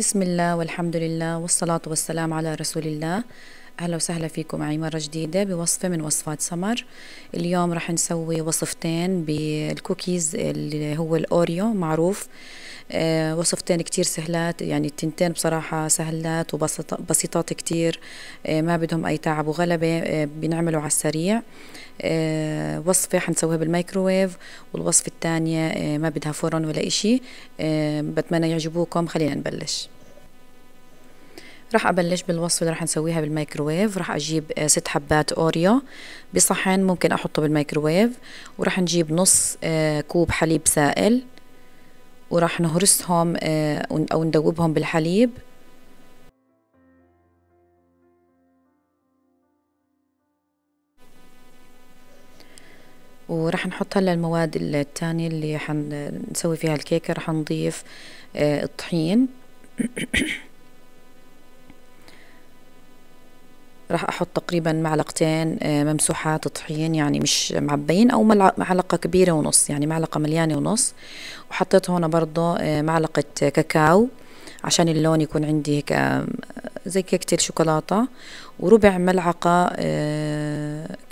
بسم الله والحمد لله والصلاة والسلام على رسول الله أهلا وسهلا فيكم معي مرة جديدة بوصفة من وصفات سمر اليوم رح نسوي وصفتين بالكوكيز اللي هو الأوريو معروف وصفتين كتير سهلات يعني التنتين بصراحة سهلات وبسيطات كتير آه ما بدهم أي تعب وغلبة آه بنعملوا على السريع. آه وصفة حنسويها بالميكروويف والوصفة الثانية آه ما بدها فرن ولا إشي. آه بتمنى يعجبوكم خلينا نبلش. راح أبلش بالوصفة اللي راح نسويها بالميكروويف. راح أجيب آه ست حبات أوريو بصحن ممكن أحطه بالميكروويف. وراح نجيب نص آه كوب حليب سائل. وراح نهرسهم آه أو ندوبهم بالحليب. وراح نحط هلا المواد الثانية اللي حنسوي فيها الكيكة. راح نضيف آه الطحين. راح أحط تقريبا معلقتين ممسوحات طحين يعني مش معبين أو معلقة كبيرة ونص يعني معلقة مليانة ونص. وحطيت هون برضه معلقة كاكاو عشان اللون يكون عندي هيك زي كيكة الشوكولاتة وربع ملعقة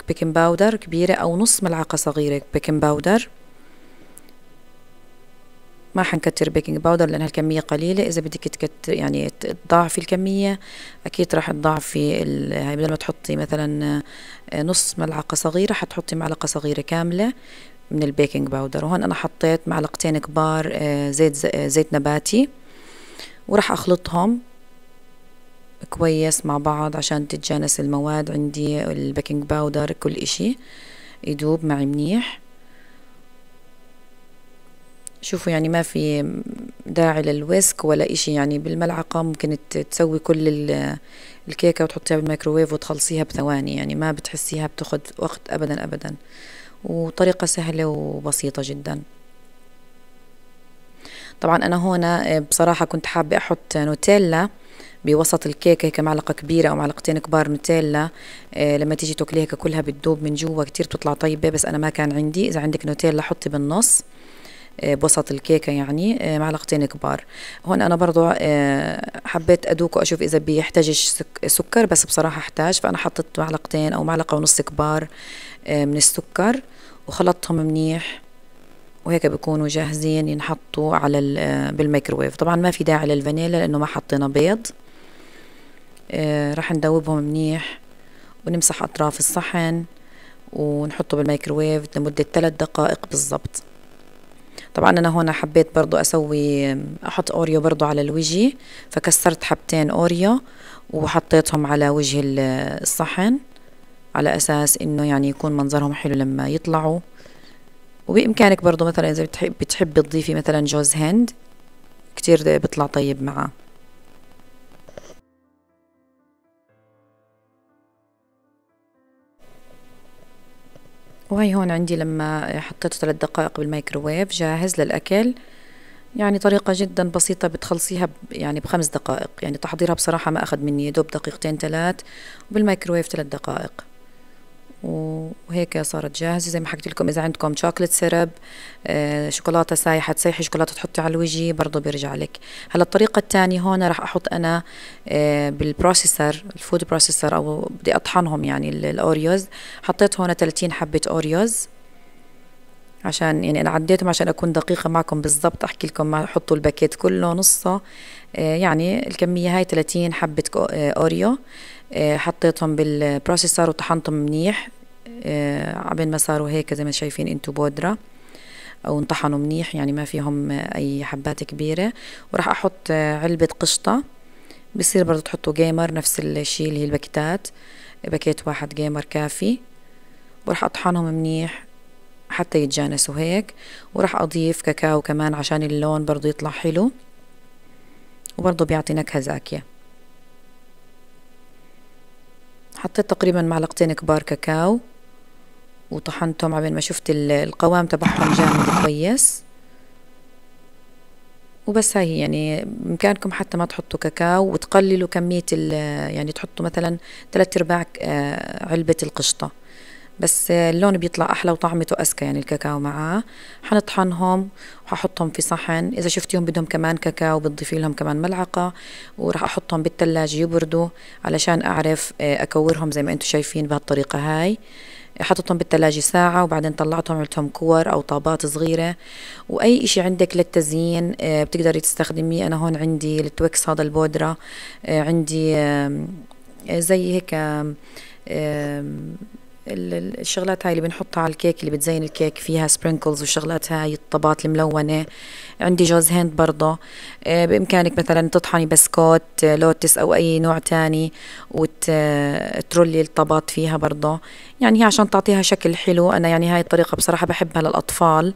baking powder كبيرة أو نص ملعقة صغيرة baking powder ما حنكتر baking powder لأن الكمية قليلة. إذا بدك تكتر يعني تضاعفي الكمية أكيد راح تضاعفي هاي بدل ما تحطي مثلا نص ملعقة صغيرة حتحطي معلقة صغيرة كاملة من ال baking powder وهون أنا حطيت معلقتين كبار زيت زيت نباتي. وراح أخلطهم كويس مع بعض عشان تتجانس المواد عندي ال baking powder كل إشي. يدوب معي منيح. شوفوا يعني ما في داعي لل whisk ولا إشي يعني بالملعقة ممكن تسوي كل الكيكة وتحطيها بالميكروويف وتخلصيها بثواني يعني ما بتحسيها بتاخد وقت أبدا أبدا. وطريقة سهلة وبسيطة جدا. طبعا أنا هنا بصراحة كنت حابة أحط نوتيلا بوسط الكيكة هيك معلقة كبيرة أو معلقتين كبار نوتيلا آه لما تيجي تاكليها كلها بتدوب من جوا كتير بتطلع طيبة بس أنا ما كان عندي. إذا عندك نوتيلا حطي بالنص. بوسط الكيكة يعني معلقتين كبار. هون أنا برضو حبيت أدوق وأشوف إذا بيحتاجش سكر بس بصراحة أحتاج. فأنا حطيت معلقتين أو معلقة ونص كبار من السكر وخلطتهم منيح. وهيك بيكونوا جاهزين ينحطوا على بالميكروويف. طبعا ما في داعي للفانيلا لأنه ما حطينا بيض. راح ندوبهم منيح ونمسح أطراف الصحن ونحطه بالميكروويف لمدة ثلاث دقائق بالضبط. طبعا أنا هون حبيت برضو أسوي أحط أوريو برضو على الوجه فكسرت حبتين أوريو وحطيتهم على وجه الصحن على أساس إنه يعني يكون منظرهم حلو لما يطلعوا. وبإمكانك برضو مثلا إذا بتحب بتحبي تضيفي مثلا جوز هند كتير بيطلع طيب معاه. وهي هون عندي لما حطيته ثلاث دقائق بالميكروويف جاهز للأكل. يعني طريقة جدا بسيطة بتخلصيها يعني بخمس دقائق. يعني تحضيرها بصراحة ما أخذ مني دوب دقيقتين ثلاث وبالميكروويف ثلاث دقائق. وهيك صارت جاهزة زي ما حكيت لكم إذا عندكم chocolate syrup آه شوكولاتة سايحة تسيحي شوكولاتة تحطي على الوجه برضه بيرجع لك. هلا الطريقة الثانية هون راح أحط أنا بال processor ال food processor أو بدي أطحنهم يعني الأوريوز. حطيت هون 30 حبة أوريوز. عشان يعني أنا عديتهم عشان أكون دقيقة معكم بالضبط أحكي لكم ما حطوا الباكيت كله نصه. آه يعني الكمية هاي 30 حبة أوريو. حطيتهم بال processor وطحنتهم منيح. عبين ما صاروا هيك زي ما شايفين انتو بودرة. أو انطحنوا منيح يعني ما فيهم أي حبات كبيرة. وراح أحط علبة قشطة. بصير برضو تحطوا جيمر نفس الشي اللي هي الباكيتات. باكيت واحد جيمر كافي. وراح أطحنهم منيح. حتى يتجانسوا هيك وراح أضيف كاكاو كمان عشان اللون برضو يطلع حلو. وبرضو بيعطي نكهة زاكية حطيت تقريبا معلقتين كبار كاكاو وطحنتهم عبين ما شفت القوام تبعهم جامد كويس. وبس هاي يعني بإمكانكم حتى ما تحطوا كاكاو وتقللوا كمية يعني تحطوا مثلا ثلاث أرباع علبة القشطة. بس اللون بيطلع أحلى وطعمته أذكى يعني الكاكاو معاه. حنطحنهم وحنحطهم في صحن. إذا شفتيهم بدهم كمان كاكاو بتضيفي لهم كمان ملعقة وراح أحطهم بالتلاجة يبردوا علشان أعرف آه، أكورهم زي ما أنتم شايفين بهالطريقة هاي. حطيتهم بالثلاجة ساعة وبعدين طلعتهم عملتهم كور أو طابات صغيرة. وأي إشي عندك للتزيين آه، بتقدري تستخدميه. أنا هون عندي التويكس هذا البودرة آه، عندي زي هيك الشغلات هاي اللي بنحطها على الكيك اللي بتزين الكيك فيها sprinkles والشغلات هاي الطبات الملونة. عندي جوز هند برضه. آه، بإمكانك مثلا تطحني بسكوت آه، لوتس أو أي نوع تاني وترولي الطبات فيها برضه. يعني هي عشان تعطيها شكل حلو. أنا يعني هاي الطريقة بصراحة بحبها للأطفال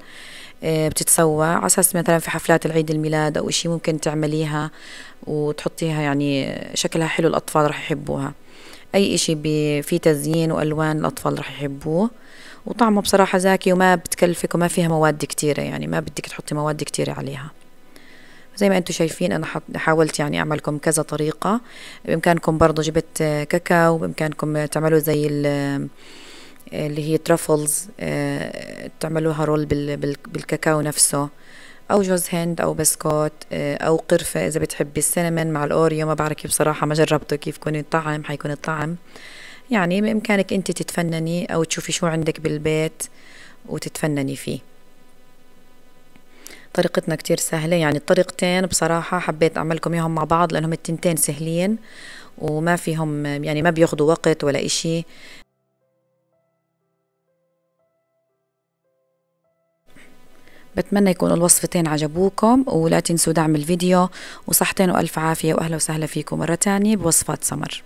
آه، بتتسوى على أساس مثلا في حفلات العيد الميلاد أو إشي ممكن تعمليها وتحطيها يعني شكلها حلو الأطفال رح يحبوها. أي إشي في تزيين وألوان الأطفال رح يحبوه. وطعمه بصراحة زاكي وما بتكلفك وما فيها مواد كتيرة يعني ما بدك تحطي مواد كتيرة عليها. زي ما أنتم شايفين أنا حاولت يعني أعملكم كذا طريقة. بإمكانكم برضو جبت كاكاو بإمكانكم تعملوا زي اللي هي truffles آه، تعملوها roll بالكاكاو نفسه. أو جوز هند أو بسكوت آه، أو قرفة إذا بتحبي السينمون مع الأوريو. ما بعرف بصراحة ما جربته كيف يكون الطعم حيكون الطعم. يعني بإمكانك أنت تتفنني أو تشوفي شو عندك بالبيت وتتفنني فيه. طريقتنا كتير سهلة يعني الطريقتين بصراحة حبيت أعملكم إياهم مع بعض لأنهم التنتين سهلين وما فيهم يعني ما بياخدوا وقت ولا إشي. بتمنى يكونوا الوصفتين عجبوكم ولا تنسوا دعم الفيديو. وصحتين وألف عافية وأهلا وسهلا فيكم مرة تانية بوصفات سمر.